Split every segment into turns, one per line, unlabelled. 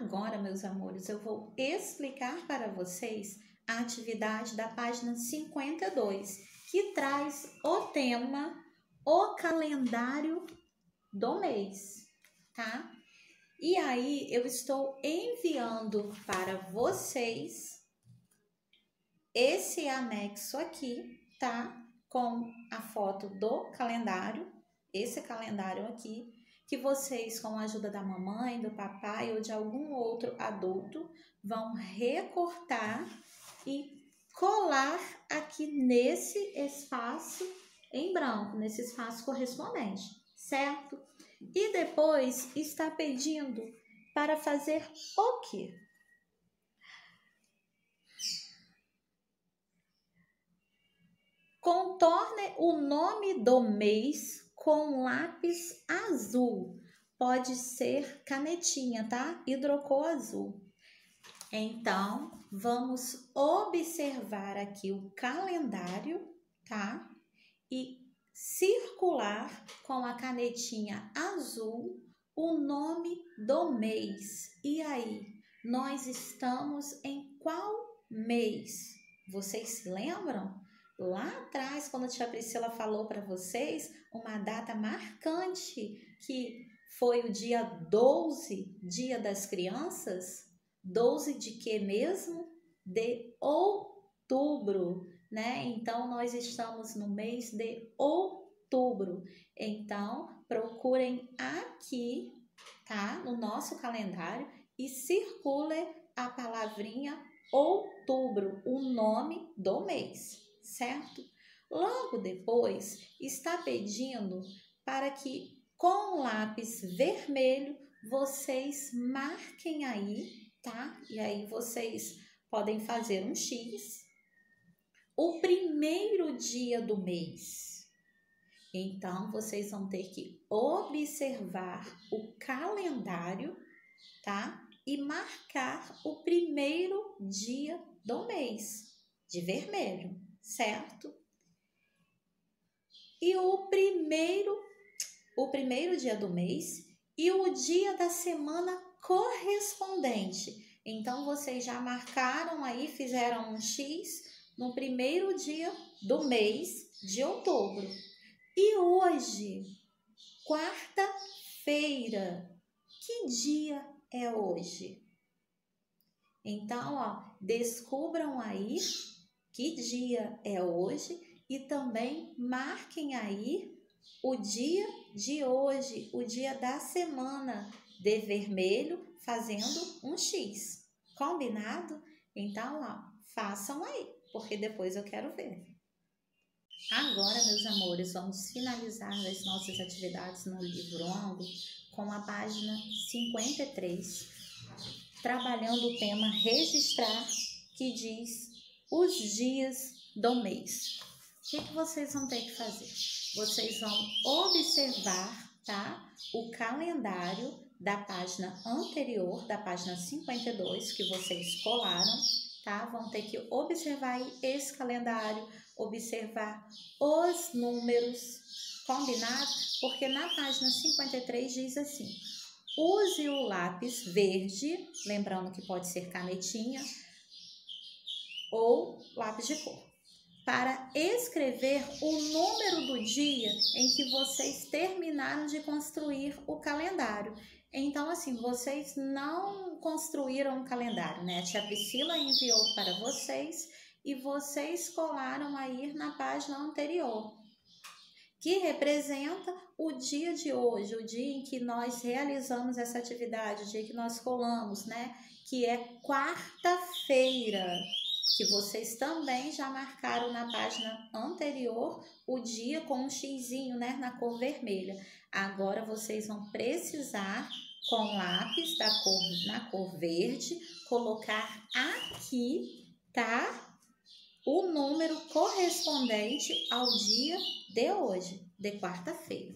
Agora, meus amores, eu vou explicar para vocês a atividade da página 52, que traz o tema o calendário do mês, tá? E aí eu estou enviando para vocês esse anexo aqui, tá? Com a foto do calendário, esse calendário aqui, que vocês, com a ajuda da mamãe, do papai ou de algum outro adulto, vão recortar e colar aqui nesse espaço em branco, nesse espaço correspondente, certo? E depois está pedindo para fazer o quê? Contorne o nome do mês com lápis azul. Pode ser canetinha, tá? Hidrocor azul. Então, vamos observar aqui o calendário, tá? E circular com a canetinha azul o nome do mês. E aí, nós estamos em qual mês? Vocês se lembram? Lá atrás, quando a tia Priscila falou para vocês, uma data marcante, que foi o dia 12, Dia das Crianças. 12 de que mesmo? De outubro, né? Então, nós estamos no mês de outubro. Então, procurem aqui, tá? No nosso calendário e circule a palavrinha outubro, o nome do mês certo? Logo depois, está pedindo para que com lápis vermelho vocês marquem aí, tá? E aí vocês podem fazer um X. O primeiro dia do mês. Então, vocês vão ter que observar o calendário, tá? E marcar o primeiro dia do mês de vermelho certo? E o primeiro, o primeiro dia do mês e o dia da semana correspondente. Então vocês já marcaram aí, fizeram um X no primeiro dia do mês de outubro. E hoje, quarta-feira, que dia é hoje? Então, ó, descubram aí que dia é hoje e também marquem aí o dia de hoje, o dia da semana de vermelho, fazendo um X. Combinado? Então, ó, façam aí, porque depois eu quero ver. Agora, meus amores, vamos finalizar as nossas atividades no livro Ango com a página 53, trabalhando o tema registrar, que diz os dias do mês. O que, que vocês vão ter que fazer? Vocês vão observar, tá? O calendário da página anterior, da página 52, que vocês colaram, tá? Vão ter que observar esse calendário, observar os números, combinado? Porque na página 53 diz assim: use o lápis verde, lembrando que pode ser canetinha, ou lápis de cor, para escrever o número do dia em que vocês terminaram de construir o calendário. Então, assim, vocês não construíram um calendário, né? A tia Priscila enviou para vocês e vocês colaram aí na página anterior, que representa o dia de hoje, o dia em que nós realizamos essa atividade, o dia que nós colamos, né? Que é quarta-feira que vocês também já marcaram na página anterior o dia com um xizinho, né, na cor vermelha. Agora vocês vão precisar com lápis da cor na cor verde colocar aqui, tá? O número correspondente ao dia de hoje, de quarta-feira.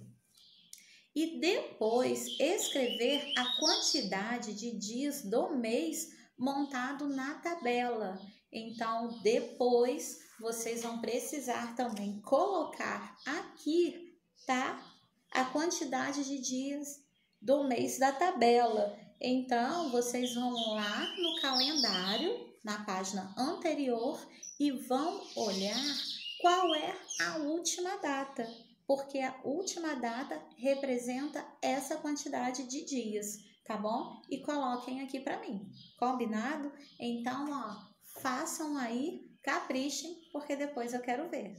E depois escrever a quantidade de dias do mês montado na tabela. Então, depois vocês vão precisar também colocar aqui, tá? A quantidade de dias do mês da tabela. Então, vocês vão lá no calendário, na página anterior, e vão olhar qual é a última data, porque a última data representa essa quantidade de dias, tá bom? E coloquem aqui para mim, combinado? Então, ó, façam aí, caprichem, porque depois eu quero ver.